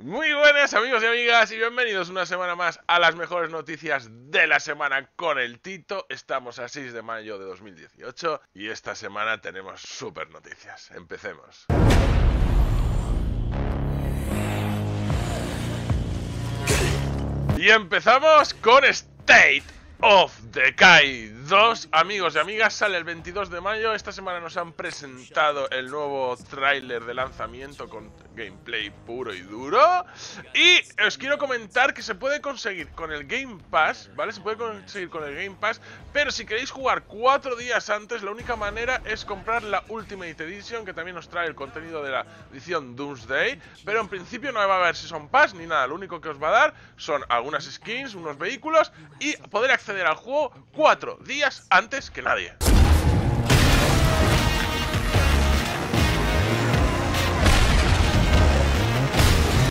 Muy buenas amigos y amigas y bienvenidos una semana más a las mejores noticias de la semana con el Tito. Estamos a 6 de mayo de 2018 y esta semana tenemos super noticias. Empecemos. Y empezamos con State of Decay 2, amigos y amigas, sale el 22 de mayo. Esta semana nos han presentado el nuevo tráiler de lanzamiento con gameplay puro y duro. Y os quiero comentar que se puede conseguir con el Game Pass, ¿vale? Se puede conseguir con el Game Pass, pero si queréis jugar cuatro días antes, la única manera es comprar la Ultimate Edition, que también nos trae el contenido de la edición Doomsday. Pero en principio no va a haber Season Pass ni nada, lo único que os va a dar son algunas skins, unos vehículos y poder acceder al juego cuatro días antes que nadie.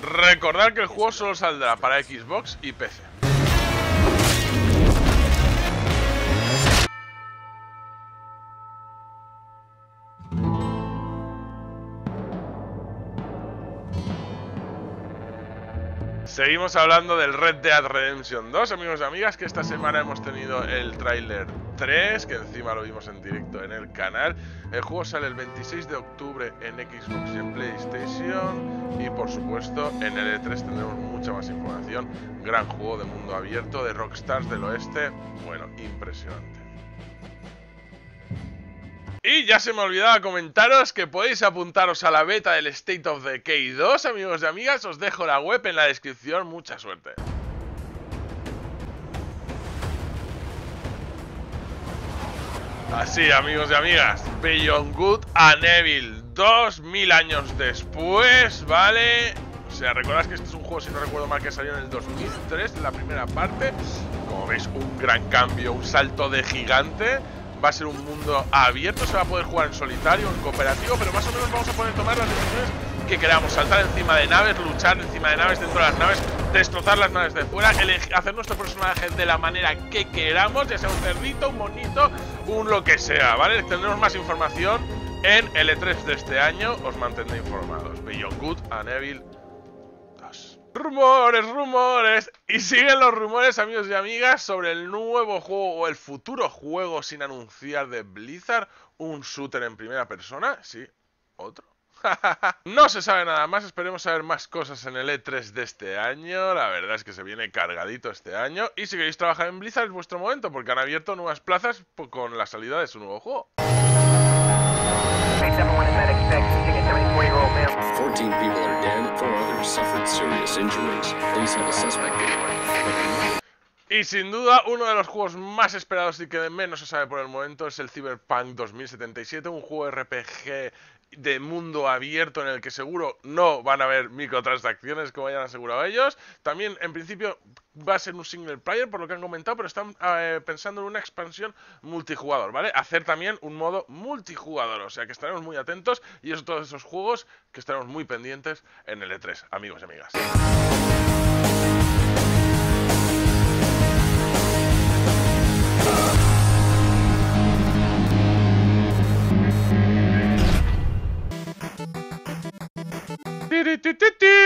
Recordad que el juego solo saldrá para Xbox y PC. Seguimos hablando del Red Dead Redemption 2, amigos y amigas, que esta semana hemos tenido el tráiler 3, que encima lo vimos en directo en el canal. El juego sale el 26 de octubre en Xbox y en PlayStation. Y por supuesto, en el E3 tendremos mucha más información. Gran juego de mundo abierto de Rockstars del Oeste. Bueno, impresionante. Y ya se me olvidaba comentaros que podéis apuntaros a la beta del State of Decay 2, amigos y amigas. Os dejo la web en la descripción. Mucha suerte. Así, amigos y amigas. Beyond Good and Evil. 2000 años después, ¿vale? O sea, recordad que este es un juego, si no recuerdo mal, que salió en el 2003, la primera parte. Como veis, un gran cambio, un salto de gigante va a ser un mundo abierto, se va a poder jugar en solitario, en cooperativo, pero más o menos vamos a poder tomar las decisiones que queramos, saltar encima de naves, luchar encima de naves, dentro de las naves, destrozar las naves de fuera, hacer nuestro personaje de la manera que queramos, ya sea un cerdito, un monito, un lo que sea, ¿vale? Tendremos más información en el E3 de este año, os mantendré informados. Beyond Good and Evil Rumores, rumores. Y siguen los rumores, amigos y amigas, sobre el nuevo juego o el futuro juego sin anunciar de Blizzard. Un shooter en primera persona. Sí, otro. no se sabe nada más, esperemos saber más cosas en el E3 de este año. La verdad es que se viene cargadito este año. Y si queréis trabajar en Blizzard es vuestro momento, porque han abierto nuevas plazas con la salida de su nuevo juego. Y sin duda, uno de los juegos más esperados y que de menos se sabe por el momento es el Cyberpunk 2077, un juego RPG de mundo abierto en el que seguro no van a haber microtransacciones como hayan asegurado ellos. También, en principio, va a ser un single player, por lo que han comentado, pero están eh, pensando en una expansión multijugador, ¿vale? Hacer también un modo multijugador, o sea que estaremos muy atentos y es todos esos juegos que estaremos muy pendientes en el E3, amigos y amigas. Y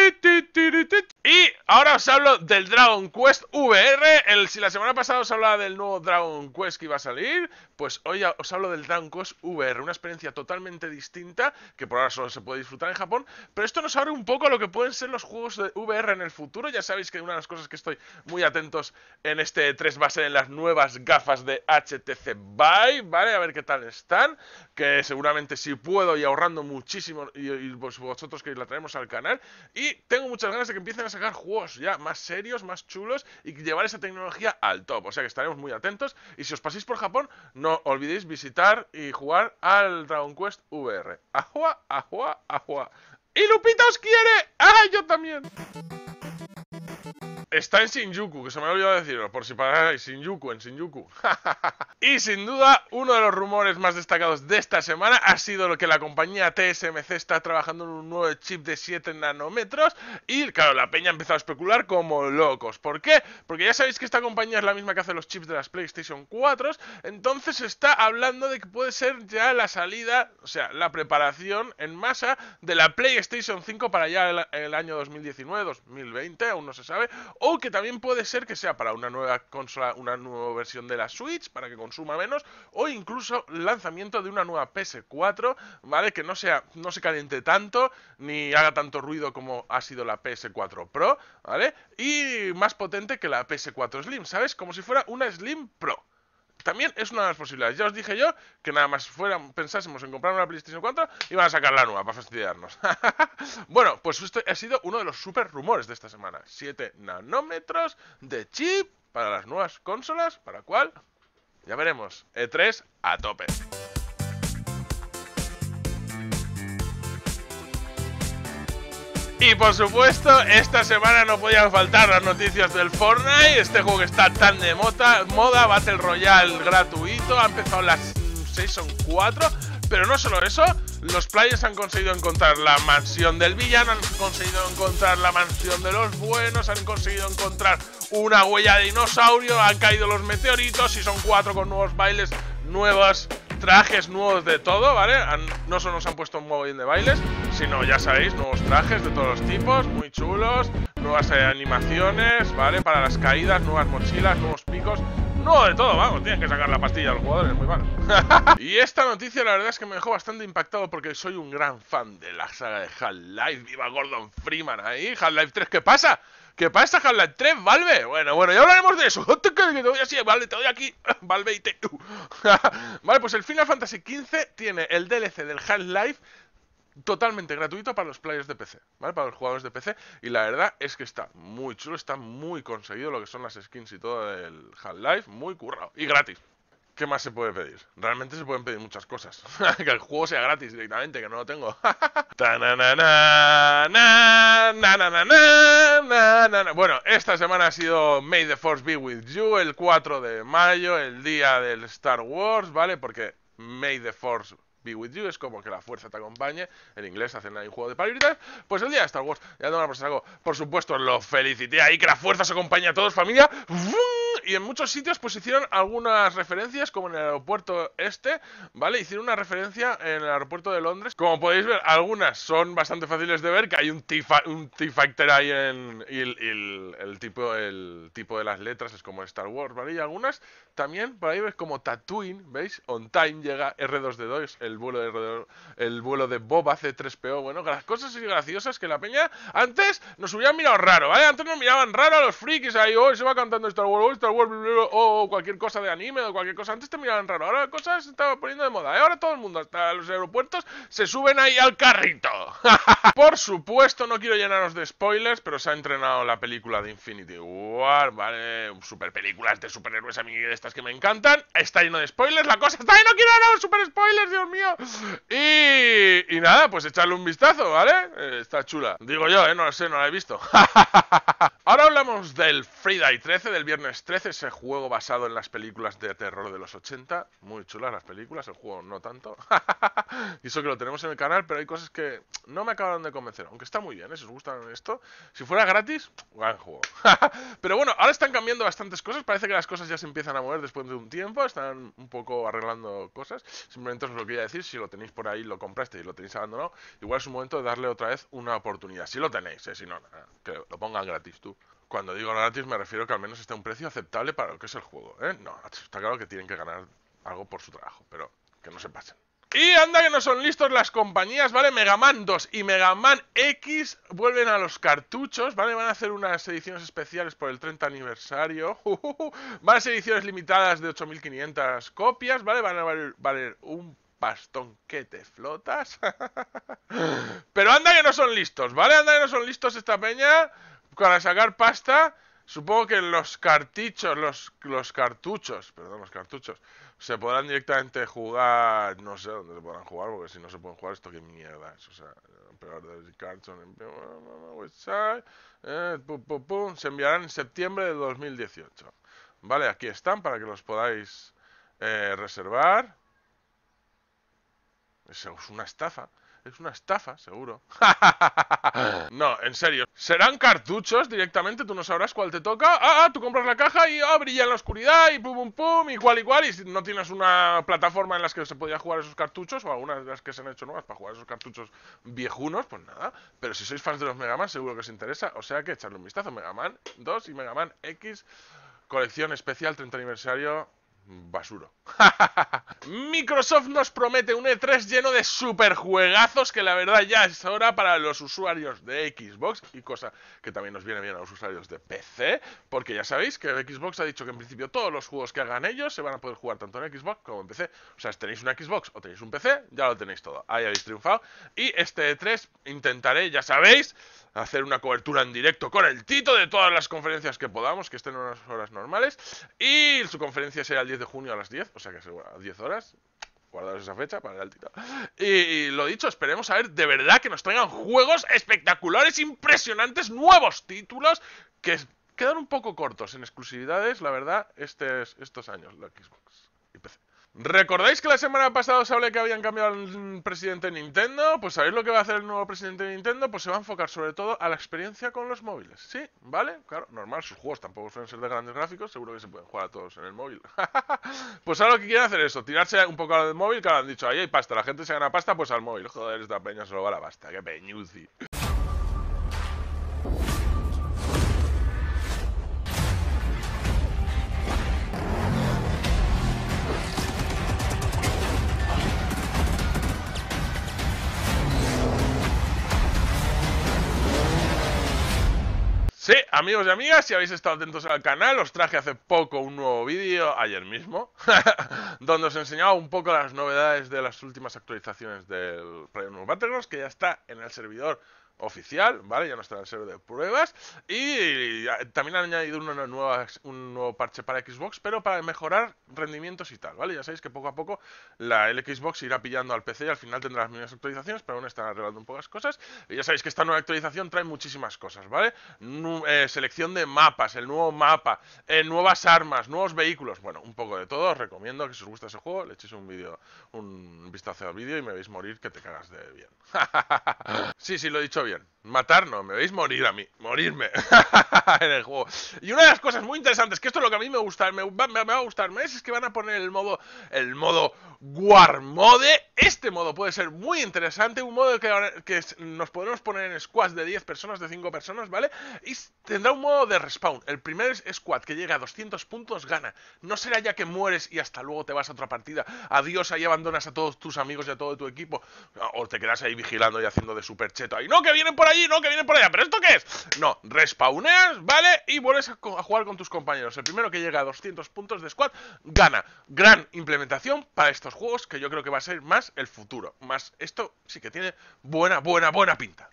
ahora os hablo del Dragon Quest VR. El, si la semana pasada os hablaba del nuevo Dragon Quest que iba a salir, pues hoy os hablo del Dragon Quest VR. Una experiencia totalmente distinta que por ahora solo se puede disfrutar en Japón. Pero esto nos abre un poco a lo que pueden ser los juegos de VR en el futuro. Ya sabéis que una de las cosas que estoy muy atentos en este 3 va a ser en las nuevas gafas de HTC Vive, ¿vale? A ver qué tal están. Que seguramente si puedo y ahorrando muchísimo, y, vosotros que la traemos al canal. Y tengo muchas ganas de que empiecen a sacar juegos ya más serios, más chulos y llevar esa tecnología al top. O sea que estaremos muy atentos. Y si os paséis por Japón, no olvidéis visitar y jugar al Dragon Quest VR. ¡Ajua, ajua, ajua! ¡Y Lupita os quiere! ¡Ah, yo también! Está en Shinjuku, que se me ha olvidado decirlo, por si paráis, Shinjuku, en Shinjuku. y sin duda, uno de los rumores más destacados de esta semana ha sido lo que la compañía TSMC está trabajando en un nuevo chip de 7 nanómetros. Y claro, la peña ha empezado a especular como locos. ¿Por qué? Porque ya sabéis que esta compañía es la misma que hace los chips de las PlayStation 4. Entonces se está hablando de que puede ser ya la salida, o sea, la preparación en masa de la PlayStation 5 para ya el, el año 2019, 2020, aún no se sabe, o que también puede ser que sea para una nueva consola, una nueva versión de la Switch, para que consuma menos, o incluso lanzamiento de una nueva PS4, ¿vale? Que no sea, no se caliente tanto, ni haga tanto ruido como ha sido la PS4 Pro, ¿vale? Y más potente que la PS4 Slim, ¿sabes? Como si fuera una Slim Pro también es una de las posibilidades. Ya os dije yo que nada más fuera, pensásemos en comprar una PlayStation 4, iban a sacar la nueva para fastidiarnos. bueno, pues esto ha sido uno de los super rumores de esta semana. 7 nanómetros de chip para las nuevas consolas, para cual ya veremos. E3 a tope. Y por supuesto, esta semana no podían faltar las noticias del Fortnite, este juego está tan de moda, moda Battle Royale gratuito, ha empezado la Season 4, pero no solo eso, los players han conseguido encontrar la mansión del villano, han conseguido encontrar la mansión de los buenos, han conseguido encontrar una huella de dinosaurio, han caído los meteoritos y son cuatro con nuevos bailes, nuevas trajes nuevos de todo, ¿vale? no solo nos han puesto un mogollón de bailes, sino, ya sabéis, nuevos trajes de todos los tipos, muy chulos, nuevas eh, animaciones, ¿vale? Para las caídas, nuevas mochilas, nuevos picos, no de todo, vamos, tienes que sacar la pastilla a los jugadores, muy mal. y esta noticia la verdad es que me dejó bastante impactado porque soy un gran fan de la saga de Half-Life. Viva Gordon Freeman ahí, Half-Life 3, ¿qué pasa? ¿Qué pasa Half-Life 3, Valve? Bueno, bueno, ya hablaremos de eso. te doy así, vale, te doy aquí, Valve y te... vale, pues el Final Fantasy XV tiene el DLC del Half-Life totalmente gratuito para los players de PC, ¿vale? Para los jugadores de PC. Y la verdad es que está muy chulo, está muy conseguido lo que son las skins y todo del Half-Life, muy currado. Y gratis. ¿Qué más se puede pedir? Realmente se pueden pedir muchas cosas. que el juego sea gratis directamente, que no lo tengo. bueno, esta semana ha sido May the Force Be With You, el 4 de mayo, el día del Star Wars, ¿vale? Porque May the Force Be With You, es como que la fuerza te acompañe. En inglés hacen ahí un juego de palabritas. Pues el día de Star Wars, ya no a algo. Por supuesto, lo felicité ahí, que la fuerza se acompañe a todos, familia. Y en muchos sitios, pues hicieron algunas referencias, como en el aeropuerto este, ¿vale? Hicieron una referencia en el aeropuerto de Londres. Como podéis ver, algunas son bastante fáciles de ver, que hay un T-Factor ahí en. Y, el, tipo, el tipo de las letras es como Star Wars, ¿vale? Y algunas también, por ahí ves como Tatooine, ¿veis? On time llega R2D2, el vuelo de, el vuelo de Boba C3PO. Bueno, las cosas graciosas que la peña antes nos hubieran mirado raro, ¿vale? Antes nos miraban raro a los frikis ahí, hoy se va cantando Star Wars, O cualquier cosa de anime o cualquier cosa. Antes te miraban raro, ahora las cosas se estaban poniendo de moda. Ahora todo el mundo, hasta los aeropuertos, se suben ahí al carrito. Por supuesto, no quiero llenaros de spoilers, pero se ha entrenado la película de Infinity War, ¿vale? Super películas de superhéroes a mí de estas que me encantan. Está lleno de spoilers, la cosa está ahí, no quiero dar super spoilers, Dios mío. Y, y nada, pues echarle un vistazo, ¿vale? Eh, está chula. Digo yo, ¿eh? No lo sé, no la he visto. Ahora hablamos del Friday 13, del viernes 13, ese juego basado en las películas de terror de los 80. Muy chulas las películas, el juego no tanto. y eso que lo tenemos en el canal, pero hay cosas que no me acabaron de convencer. Aunque está muy bien, ¿eh? si os gustan esto. Si fuera gratis, gran juego. pero bueno, ahora están cambiando bastantes cosas. Parece que las cosas ya se empiezan a mover después de un tiempo. Están un poco arreglando cosas. Simplemente os lo quería decir si lo tenéis por ahí, lo compraste y lo tenéis abandonado, igual es un momento de darle otra vez una oportunidad. Si lo tenéis, eh, si no, que lo pongan gratis tú. Cuando digo gratis me refiero que al menos esté un precio aceptable para lo que es el juego. ¿eh? No, está claro que tienen que ganar algo por su trabajo, pero que no se pasen. Y anda que no son listos las compañías, ¿vale? Mega Man 2 y Mega Man X vuelven a los cartuchos, ¿vale? Van a hacer unas ediciones especiales por el 30 aniversario. A ser ediciones limitadas de 8500 copias, ¿vale? Van a valer un pastón que te flotas. Pero anda que no son listos, ¿vale? Anda que no son listos esta peña para sacar pasta Supongo que los cartuchos, los, los cartuchos, perdón, los cartuchos, se podrán directamente jugar, no sé dónde se podrán jugar, porque si no se pueden jugar esto qué mierda es, o sea, peor de cards eh, se enviarán en septiembre de 2018. Vale, aquí están para que los podáis eh, reservar. Eso es una estafa. Es una estafa, seguro. no, en serio. Serán cartuchos directamente, tú no sabrás cuál te toca. Ah, ah, tú compras la caja y ah, brilla en la oscuridad y pum, pum, pum, igual, igual. Y si no tienes una plataforma en la que se podía jugar esos cartuchos, o algunas de las que se han hecho nuevas para jugar esos cartuchos viejunos, pues nada. Pero si sois fans de los Mega Man, seguro que os interesa. O sea que echarle un vistazo. Mega Man 2 y Mega Man X, colección especial 30 aniversario basuro. Microsoft nos promete un E3 lleno de superjuegazos que la verdad ya es hora para los usuarios de Xbox y cosa que también nos viene bien a los usuarios de PC, porque ya sabéis que Xbox ha dicho que en principio todos los juegos que hagan ellos se van a poder jugar tanto en Xbox como en PC. O sea, si tenéis una Xbox o tenéis un PC, ya lo tenéis todo. Ahí habéis triunfado. Y este E3 intentaré, ya sabéis, hacer una cobertura en directo con el Tito de todas las conferencias que podamos, que estén en unas horas normales. Y su conferencia será el 10 de junio a las 10, o sea que a 10 horas. Guardaros esa fecha para el Tito. Y, lo dicho, esperemos a ver de verdad que nos traigan juegos espectaculares, impresionantes, nuevos títulos que quedan un poco cortos en exclusividades, la verdad, estos años, la Xbox y PC. ¿Recordáis que la semana pasada os hablé que habían cambiado al presidente de Nintendo? Pues ¿sabéis lo que va a hacer el nuevo presidente de Nintendo? Pues se va a enfocar sobre todo a la experiencia con los móviles. Sí, ¿vale? Claro, normal, sus juegos tampoco suelen ser de grandes gráficos, seguro que se pueden jugar a todos en el móvil. pues ahora lo que quieren hacer es eso, tirarse un poco al móvil, que han dicho, ahí hay pasta, la gente se gana pasta, pues al móvil. Joder, esta peña solo va la pasta, qué peñuzi. Amigos y amigas, si habéis estado atentos al canal, os traje hace poco un nuevo vídeo, ayer mismo, donde os enseñaba un poco las novedades de las últimas actualizaciones del Project Battlegrounds, que ya está en el servidor oficial, ¿vale? Ya no está en el server de pruebas. Y también han añadido una nueva, un nuevo parche para Xbox, pero para mejorar rendimientos y tal, ¿vale? Ya sabéis que poco a poco la el Xbox irá pillando al PC y al final tendrá las mismas actualizaciones, pero aún están arreglando un poco las cosas. Y ya sabéis que esta nueva actualización trae muchísimas cosas, ¿vale? Eh, selección de mapas, el nuevo mapa, eh, nuevas armas, nuevos vehículos, bueno, un poco de todo. Os recomiendo que si os gusta ese juego, le echéis un vídeo, un vistazo al vídeo y me veis morir que te cagas de bien. sí, sí, lo he dicho bien. Matar no, me veis morir a mí, morirme en el juego. Y una de las cosas muy interesantes, que esto es lo que a mí me gusta, me, va, a gustar más, es que van a poner el modo, el modo War Mode. Este modo puede ser muy interesante, un modo que, nos podremos poner en squads de 10 personas, de 5 personas, ¿vale? Y tendrá un modo de respawn. El primer squad que llega a 200 puntos gana. No será ya que mueres y hasta luego te vas a otra partida. Adiós, ahí abandonas a todos tus amigos y a todo tu equipo. O te quedas ahí vigilando y haciendo de super cheto. Ahí, no, que vienen por allí, no, que vienen por allá. ¿Pero esto qué es? No, respawneas, ¿vale? Y vuelves a, jugar con tus compañeros. El primero que llega a 200 puntos de squad gana. Gran implementación para estos juegos que yo creo que va a ser más el futuro. Más esto sí que tiene buena, buena, buena pinta.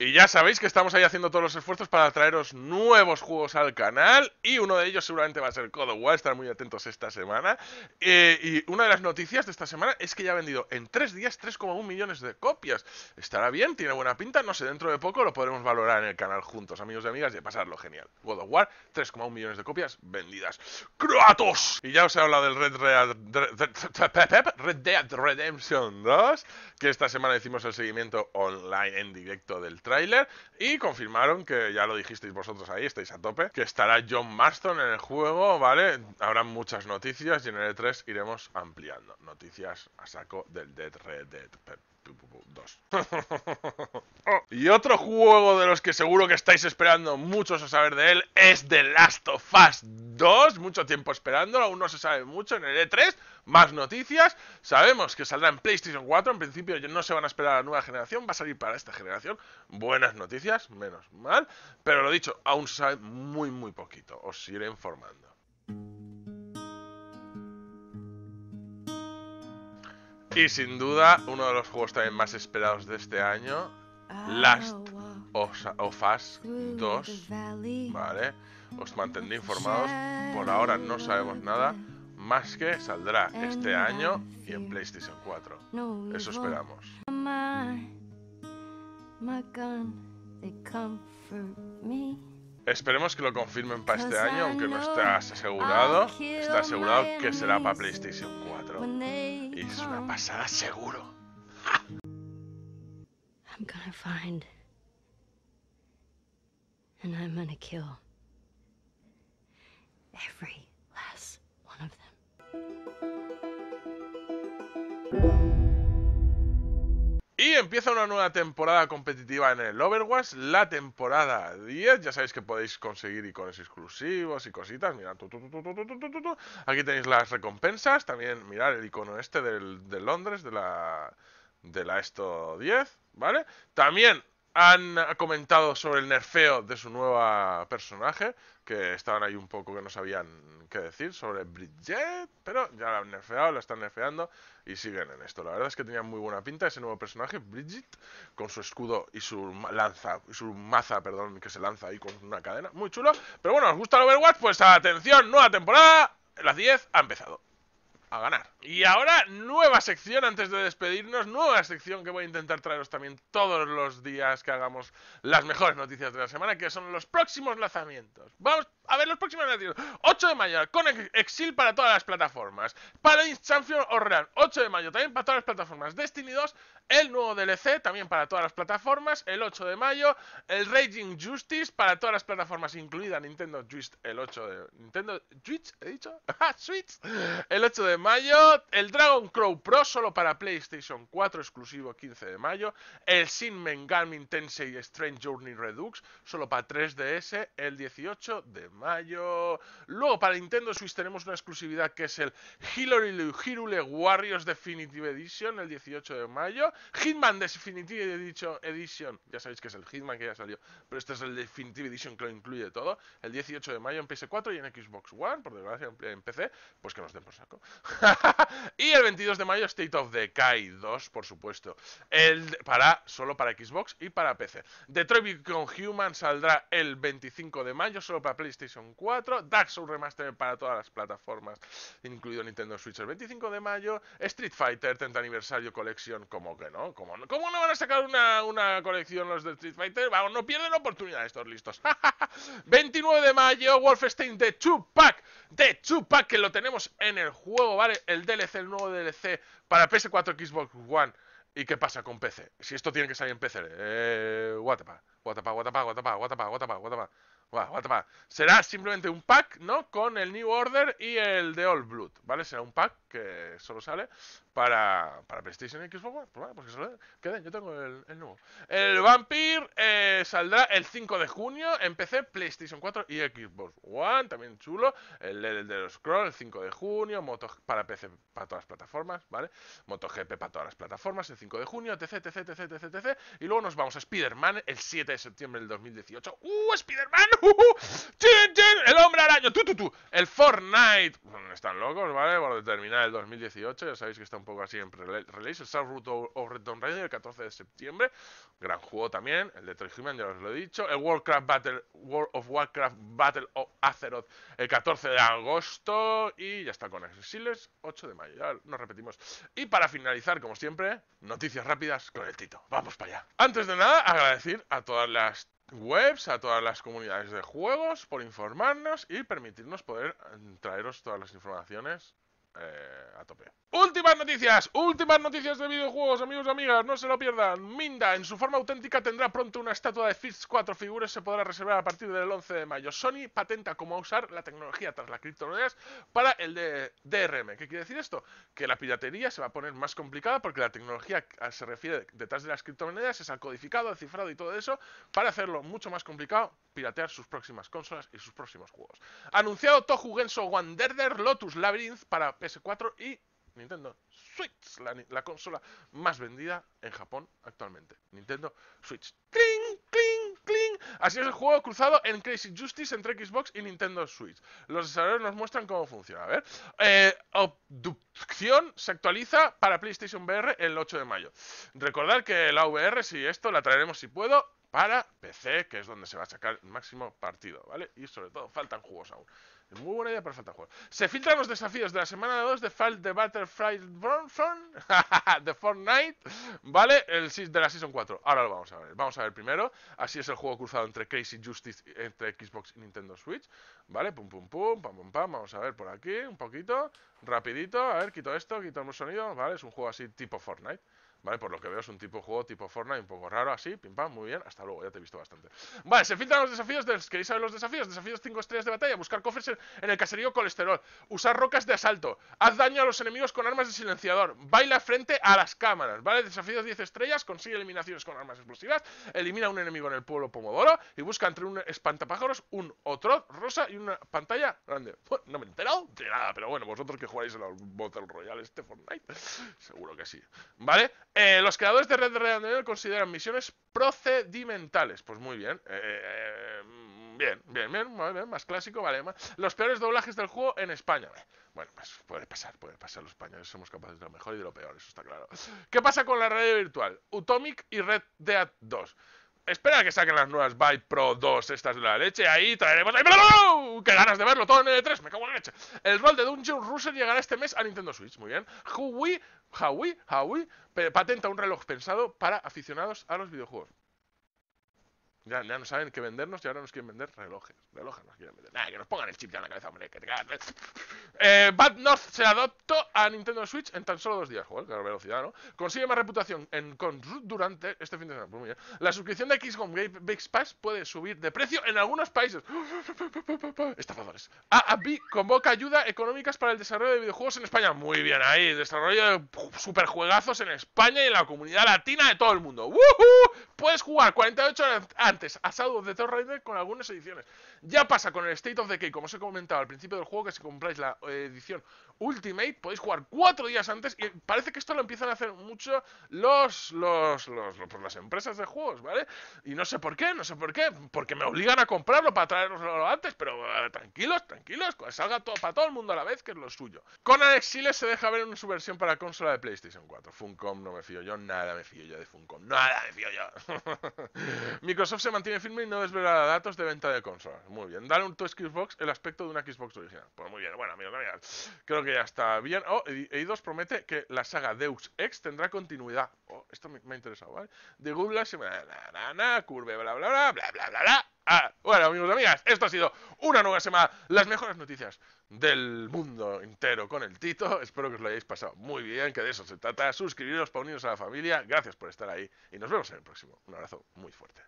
Y ya sabéis que estamos ahí haciendo todos los esfuerzos para traeros nuevos juegos al canal y uno de ellos seguramente va a ser God of War, estar muy atentos esta semana. Eh, y una de las noticias de esta semana es que ya ha vendido en tres días 3,1 millones de copias. Estará bien, tiene buena pinta, no sé, dentro de poco lo podremos valorar en el canal juntos, amigos y amigas, y pasarlo genial. God of War, 3,1 millones de copias vendidas. ¡Kratos! Y ya os he hablado del Red, Red Dead Redemption 2, que esta semana hicimos el seguimiento online en directo del tráiler y confirmaron que ya lo dijisteis vosotros ahí, estáis a tope, que estará John Marston en el juego, ¿vale? Habrá muchas noticias y en el E3 iremos ampliando. Noticias a saco del Dead Red Dead 2. y otro juego de los que seguro que estáis esperando muchos a saber de él es The Last of Us 2. Mucho tiempo esperando, aún no se sabe mucho en el E3. Más noticias. Sabemos que saldrá en PlayStation 4. En principio no se van a esperar a la nueva generación. Va a salir para esta generación. Buenas noticias, menos mal. Pero lo dicho, aún se sabe muy, muy poquito. Os iré informando. Y sin duda, uno de los juegos también más esperados de este año, Last o, o Fast 2, ¿vale? Os mantendré informados. Por ahora no sabemos nada más que saldrá este año y en PlayStation 4. Eso esperamos. Esperemos que lo confirmen para este año, aunque no está asegurado. Está asegurado que será para PlayStation 4. Y es una pasada seguro. I'm gonna find and I'm gonna kill every last one of them. Y empieza una nueva temporada competitiva en el Overwatch, la temporada 10. Ya sabéis que podéis conseguir iconos exclusivos y cositas. Mirad, aquí tenéis las recompensas. También mirad el icono este del, de Londres, de la, de la Esto 10, ¿vale? También han comentado sobre el nerfeo de su nueva personaje, que estaban ahí un poco que no sabían qué decir sobre Bridget, pero ya la han nerfeado, la están nerfeando y siguen en esto. La verdad es que tenía muy buena pinta ese nuevo personaje, Bridget, con su escudo y su lanza, y su maza, perdón, que se lanza ahí con una cadena, muy chulo. Pero bueno, ¿os gusta el Overwatch? Pues atención, nueva temporada, las 10 ha empezado a ganar. Y ahora, nueva sección antes de despedirnos, nueva sección que voy a intentar traeros también todos los días que hagamos las mejores noticias de la semana, que son los próximos lanzamientos. Vamos a ver los próximos noticias. 8 de mayo, con Exil para todas las plataformas. Paladins Champion Orrean, 8 de mayo, también para todas las plataformas. Destiny 2, el nuevo DLC, también para todas las plataformas. El 8 de mayo, el Raging Justice para todas las plataformas, incluida Nintendo Switch, el 8 de... ¿Nintendo Switch? ¿He dicho? ¡Ah, Switch! El 8 de mayo, el Dragon Crow Pro solo para PlayStation 4, exclusivo 15 de mayo. El Shin Megami Tensei Strange Journey Redux, solo para 3DS, el 18 de mayo. Luego para Nintendo Switch tenemos una exclusividad que es el Hirule Warriors Definitive Edition, el 18 de mayo. Hitman Definitive Edition, ya sabéis que es el Hitman que ya salió, pero este es el Definitive Edition que lo incluye todo. El 18 de mayo en PS4 y en Xbox One, por desgracia en PC, pues que nos den por saco. y el 22 de mayo State of Decay 2, por supuesto. El para solo para Xbox y para PC. Detroit Become Human saldrá el 25 de mayo solo para PlayStation 4. Dark Souls Remaster para todas las plataformas, incluido Nintendo Switch el 25 de mayo. Street Fighter 30 aniversario Collection, como que no, como no, ¿cómo no van a sacar una, una colección los de Street Fighter? Vamos, no pierden oportunidad estos listos. 29 de mayo Wolfenstein The Two-Pack, The Two-Pack que lo tenemos en el juego, El DLC, el nuevo DLC para PS4, Xbox One. ¿Y qué pasa con PC? Si esto tiene que salir en PC, eh, what fuck, what fuck, what fuck, what fuck, what. Será simplemente un pack, ¿no? Con el New Order y el de All Blood, ¿vale? Será un pack que solo sale para, para PlayStation y Xbox One. Pues vale, pues que solo quede, yo tengo el, nuevo. El Vampire eh, saldrá el 5 de junio en PC, PlayStation 4 y Xbox One, también chulo. El, de los Scroll el 5 de junio, Moto para PC para todas las plataformas, ¿vale? MotoGP para todas las plataformas el 5 de junio, etc, etc, etc, etc, etc. Y luego nos vamos a Spider-Man el 7 de septiembre del 2018. ¡Uh, Spider-Man! El hombre araña, tú, tú, tú. El Fortnite. están locos, ¿vale? Por terminar el 2018. Ya sabéis que está un poco así en release. El South Root of Red Raider el 14 de septiembre. Gran juego también. El de Troy Human, ya os lo he dicho. El Warcraft Battle, World of Warcraft Battle of Azeroth el 14 de agosto. Y ya está con Exiles, 8 de mayo. Ya nos repetimos. Y para finalizar, como siempre, noticias rápidas con el Tito. Vamos para allá. Antes de nada, agradecer a todas las webs, a todas las comunidades de juegos por informarnos y permitirnos poder eh, traeros todas las informaciones eh, a tope. Últimas noticias, últimas noticias de videojuegos, amigos y amigas, no se lo pierdan. Minda, en su forma auténtica, tendrá pronto una estatua de Fist 4 figuras, se podrá reservar a partir del 11 de mayo. Sony patenta cómo usar la tecnología tras las criptomonedas para el de DRM. ¿Qué quiere decir esto? Que la piratería se va a poner más complicada porque la tecnología se refiere detrás de las criptomonedas es al codificado, al cifrado y todo eso, para hacerlo mucho más complicado, piratear sus próximas consolas y sus próximos juegos. Anunciado Tohu Genso Wanderer Lotus Labyrinth para PS4 y Nintendo Switch, la, consola más vendida en Japón actualmente. Nintendo Switch. ¡Cling, cling, cling! Así es el juego cruzado en Crazy Justice entre Xbox y Nintendo Switch. Los desarrolladores nos muestran cómo funciona. A ver. Eh, Obducción se actualiza para PlayStation VR el 8 de mayo. Recordad que la VR, si esto la traeremos si puedo, para PC, que es donde se va a sacar el máximo partido, ¿vale? Y sobre todo faltan juegos aún. Muy buena idea, pero falta juegos. Se filtran los desafíos de la semana 2 de Fall de Butterfly de Fortnite, ¿vale? El de la Season 4. Ahora lo vamos a ver. Vamos a ver primero. Así es el juego cruzado entre Crazy Justice, entre Xbox y Nintendo Switch, ¿vale? Pum, pum, pum, pam, pam, pam. Vamos a ver por aquí un poquito. Rapidito. A ver, quito esto, quito el sonido, ¿vale? Es un juego así tipo Fortnite. ¿Vale? Por lo que veo es un tipo de juego tipo Fortnite, un poco raro así, pim pam, muy bien, hasta luego, ya te he visto bastante. Vale, se filtran los desafíos, ¿queréis saber los desafíos? Desafíos 5 estrellas de batalla, buscar cofres en, el caserío colesterol, usar rocas de asalto, haz daño a los enemigos con armas de silenciador, baila frente a las cámaras, ¿vale? Desafíos 10 estrellas, consigue eliminaciones con armas explosivas, elimina a un enemigo en el pueblo Pomodoro y busca entre un espantapájaros, un otro rosa y una pantalla grande. no me he enterado de nada, pero bueno, vosotros que jugáis en el Battle Royale este Fortnite, seguro que sí, ¿vale? Eh, los creadores de Red Dead Redemption consideran misiones procedimentales. Pues muy bien. Eh, eh, bien, bien, bien, bien, más clásico, vale. Los peores doblajes del juego en España. Bueno, pues puede pasar, puede pasar. Los españoles somos capaces de lo mejor y de lo peor, eso está claro. ¿Qué pasa con la radio virtual? Utomic y Red Dead 2. Espera que saquen las nuevas Byte Pro 2, estas de la leche. Ahí traeremos. ¡Ay, ¡Qué ganas de verlo todo en L3! ¡Me cago en la leche! El rol de Dungeon Russer llegará este mes a Nintendo Switch. Muy bien. Huawei, Huawei, Huawei patenta un reloj pensado para aficionados a los videojuegos. Ya, no saben qué vendernos y ahora nos quieren vender relojes. Relojes nos quieren vender. Nada, que nos pongan el chip ya en la cabeza, hombre. Que te. Eh, Bad North se adoptó a Nintendo Switch en tan solo dos días. Joder, la velocidad, ¿no? Consigue más reputación en, con durante este fin de semana. Pues muy bien. La suscripción de XCOM Game Pass puede subir de precio en algunos países. Estafadores. AAB convoca ayuda económicas para el desarrollo de videojuegos en España. Muy bien, ahí. Desarrollo de superjuegazos en España y en la comunidad latina de todo el mundo. ¡Woohoo! Puedes jugar 48 horas antes a Shadow of con algunas ediciones. Ya pasa con el State of Decay, como os he comentado al principio del juego, que si compráis la edición Ultimate podéis jugar cuatro días antes y parece que esto lo empiezan a hacer mucho los, los, los, pues las empresas de juegos, ¿vale? Y no sé por qué, no sé por qué, porque me obligan a comprarlo para traeroslo antes, pero eh, tranquilos, tranquilos, salga todo para todo el mundo a la vez, que es lo suyo. Con Exiles se deja ver en su versión para consola de PlayStation 4. Funcom no me fío yo, nada me fío yo de Funcom, nada me fío yo. Microsoft se mantiene firme y no desvelará datos de venta de consolas. Muy bien, dale un tu Xbox el aspecto de una Xbox original. Pues muy bien, bueno, amigos, creo que ya está bien. Oh, Eidos promete que la saga Deus Ex tendrá continuidad. Oh, esto me, ha interesado, ¿vale? De Google se me curve, bla, bla, bla, bla, bla, bla, bla. Ah, bueno, amigos y amigas, esto ha sido una nueva semana. Las mejores noticias del mundo entero con el Tito. Espero que os lo hayáis pasado muy bien, que de eso se trata. Suscribiros para uniros a la familia. Gracias por estar ahí y nos vemos en el próximo. Un abrazo muy fuerte.